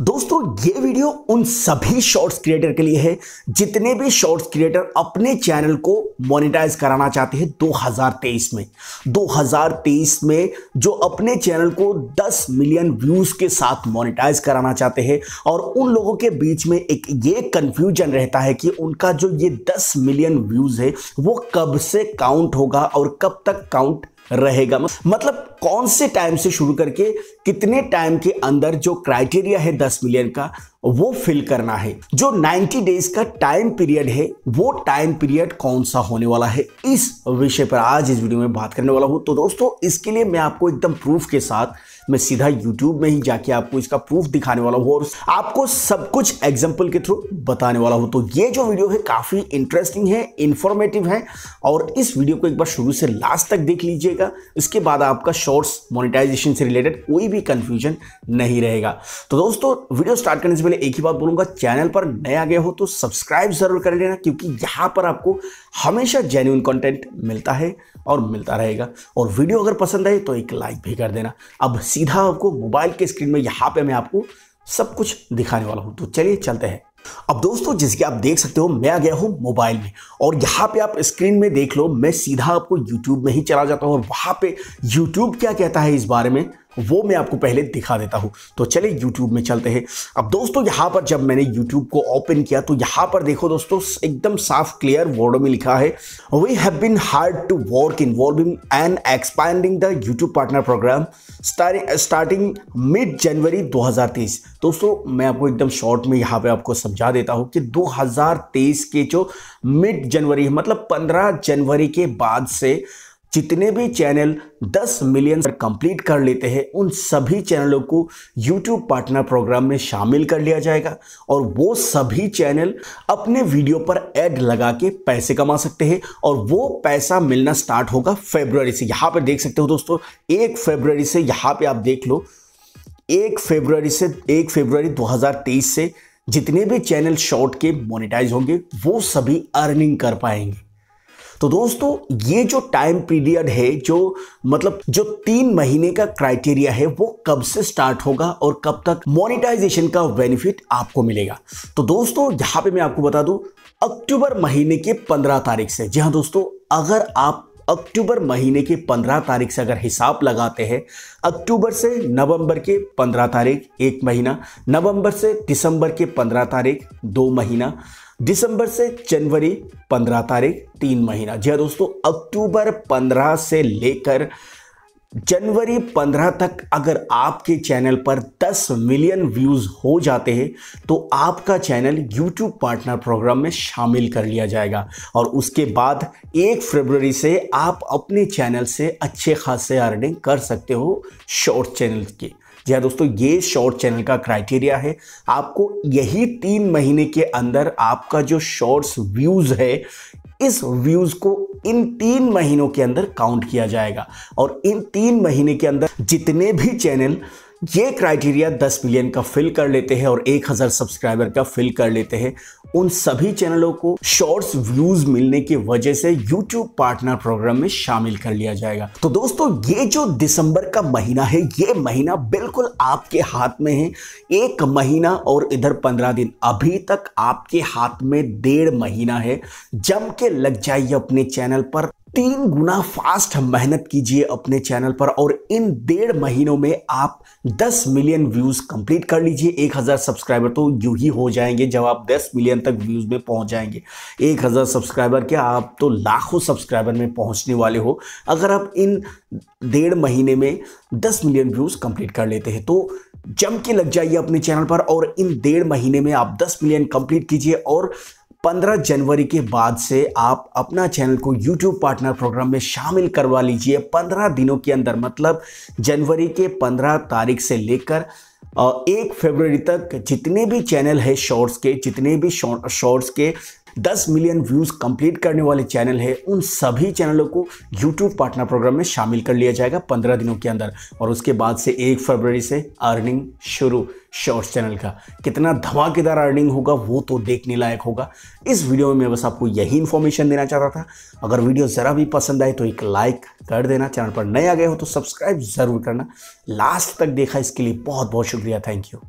दोस्तों, ये वीडियो उन सभी शॉर्ट्स क्रिएटर के लिए है, जितने भी शॉर्ट्स क्रिएटर अपने चैनल को मोनेटाइज कराना चाहते हैं 2023 में। 2023 में जो अपने चैनल को 10 मिलियन व्यूज़ के साथ मोनेटाइज कराना चाहते हैं, और उन लोगों के बीच में एक ये कंफ्यूजन रहता है कि उनका जो ये 10 मिलियन व्यूज़ है, वो कब से काउंट होगा और कब तक काउंट रहेगा। मतलब कौन से टाइम से शुरू करके कितने टाइम के अंदर जो क्राइटेरिया है 10 मिलियन का, वो फिल करना है? जो 90 डेज़ का टाइम पीरियड है, वो टाइम पीरियड कौन सा होने वाला है? इस विषय पर आज इस वीडियो में बात करने वाला हूँ। तो दोस्तों, इसके लिए मैं आपको एकदम प्रूफ के साथ, मैं सीधा यूट्यूब में ही जाके आपको इसका प्रूफ दिखाने वाला हूँ और आपको सब कुछ एग्ज़ाम्पल के थ्रू बताने वाला हूँ। तो ये जो वीडियो है, काफ़ी इंटरेस्टिंग है इंफॉर्मेटिव है और इस वीडियो को एक बार शुरू से लास्ट तक देख लीजिएगा। इसके बाद आपका शॉर्ट्स मोनिटाइजेशन से रिलेटेड कोई भी कंफ्यूजन नहीं रहेगा। तो दोस्तों वीडियो स्टार्ट करने से पहले एक ही बात बोलूँगा चैनल पर नया गए हो तो सब्सक्राइब ज़रूर कर लेना, क्योंकि यहाँ पर आपको हमेशा जेन्यून कंटेंट मिलता है और मिलता रहेगा। और वीडियो अगर पसंद आए तो एक लाइक भी कर देना। अब सीधा आपको मोबाइल के स्क्रीन में यहाँ पर मैं आपको सब कुछ दिखाने वाला हूँ। तो चलिए, चलते हैं। अब दोस्तों, जिसके आप देख सकते हो, मैं आ गया हूँ मोबाइल में। और यहाँ पे आप स्क्रीन में देख लो, मैं सीधा आपको यूट्यूब में ही चला जाता हूँ। और वहाँ पे यूट्यूब क्या कहता है इस बारे में? वो मैं आपको पहले दिखा देता हूँ। तो चले यूट्यूब में चलते हैं। अब दोस्तों, यहाँ पर जब मैंने यूट्यूब को ओपन किया तो यहाँ पर देखो दोस्तों, एकदम साफ़ क्लियर वर्डो में लिखा है we have been hard to work involving and expanding the YouTube partner program starting mid January 2023 दोस्तों, मैं आपको एकदम शॉर्ट में यहाँ पे आपको समझा देता हूँ कि 2023 के जो मिड जनवरी मतलब 15 जनवरी के बाद से जितने भी चैनल 10 मिलियन कंप्लीट कर लेते हैं, उन सभी चैनलों को YouTube पार्टनर प्रोग्राम में शामिल कर लिया जाएगा और वो सभी चैनल अपने वीडियो पर एड लगा के पैसे कमा सकते हैं और वो पैसा मिलना स्टार्ट होगा फेब्रुवरी से। यहाँ पर देख सकते हो दोस्तों, एक फेब्रुवरी से यहाँ पे आप देख लो, एक फेब्रुवरी से, एक फेब्रुवरी 2023 से जितने भी चैनल शॉर्ट के मोनेटाइज होंगे, वो सभी अर्निंग कर पाएँगे। तो दोस्तों, ये जो टाइम पीरियड है, जो मतलब जो तीन महीने का क्राइटेरिया है, वो कब से स्टार्ट होगा और कब तक मोनिटाइजेशन का बेनिफिट आपको मिलेगा। तो दोस्तों, यहाँ पे मैं आपको बता दूँ, अक्टूबर महीने के पंद्रह तारीख से, जी हाँ दोस्तों, अगर आप अक्टूबर महीने के पंद्रह तारीख से अगर हिसाब लगाते हैं, अक्टूबर से नवंबर के पंद्रह तारीख, एक महीना, नवंबर से दिसंबर के पंद्रह तारीख, दो महीना दिसंबर से जनवरी पंद्रह तारीख, तीन महीना। जी हाँ दोस्तों, अक्टूबर पंद्रह से लेकर जनवरी पंद्रह तक अगर आपके चैनल पर 10 मिलियन व्यूज़ हो जाते हैं तो आपका चैनल यूट्यूब पार्टनर प्रोग्राम में शामिल कर लिया जाएगा। और उसके बाद एक फरवरी से आप अपने चैनल से अच्छे खासे अर्निंग कर सकते हो शॉर्ट चैनल के। जी हाँ दोस्तों, ये शॉर्ट चैनल का क्राइटेरिया है। आपको यही तीन महीने के अंदर आपका जो शॉर्ट्स व्यूज़ है, इस व्यूज़ को इन तीन महीनों के अंदर काउंट किया जाएगा। और इन तीन महीने के अंदर जितने भी चैनल ये क्राइटेरिया 10 मिलियन का फिल कर लेते हैं और 1000 सब्सक्राइबर का फिल कर लेते हैं। उन सभी चैनलों को शॉर्ट्स व्यूज़ मिलने की वजह से यूट्यूब पार्टनर प्रोग्राम में शामिल कर लिया जाएगा। तो दोस्तों, ये जो दिसंबर का महीना है, ये महीना बिल्कुल आपके हाथ में है। एक महीना और इधर पंद्रह दिन। अभी तक आपके हाथ में डेढ़ महीना है। जम के लग जाइए अपने चैनल पर। तीन गुना फास्ट मेहनत कीजिए अपने चैनल पर और इन डेढ़ महीनों में आप 10 मिलियन व्यूज़ कंप्लीट कर लीजिए। 1000 सब्सक्राइबर तो यू ही हो जाएँगे जब आप 10 मिलियन तक व्यूज़ में पहुँच जाएँगे। 1000 सब्सक्राइबर क्या आप तो लाखों सब्सक्राइबर में पहुँचने वाले हो। अगर आप इन डेढ़ महीने में 10 मिलियन व्यूज़ कंप्लीट कर लेते हैं तो जम के लग जाइए अपने चैनल पर और इन डेढ़ महीने में आप 10 मिलियन कंप्लीट कीजिए और 15 जनवरी के बाद से आप अपना चैनल को YouTube पार्टनर प्रोग्राम में शामिल करवा लीजिए। 15 दिनों के अंदर मतलब जनवरी के 15 तारीख से लेकर एक फरवरी तक जितने भी चैनल है शॉर्ट्स के, जितने भी शॉर्ट्स के 10 मिलियन व्यूज़ कंप्लीट करने वाले चैनल है। उन सभी चैनलों को यूट्यूब पार्टनर प्रोग्राम में शामिल कर लिया जाएगा 15 दिनों के अंदर। और उसके बाद से एक फरवरी से अर्निंग शुरू शॉर्ट्स चैनल का। कितना धमाकेदार अर्निंग होगा, वो तो देखने लायक होगा। इस वीडियो में मैं बस आपको यही इन्फॉर्मेशन देना चाहता था। अगर वीडियो ज़रा भी पसंद आए तो एक लाइक कर देना। चैनल पर नए आ गए हो तो सब्सक्राइब ज़रूर करना। लास्ट तक देखा, इसके लिए बहुत बहुत शुक्रिया। Thank you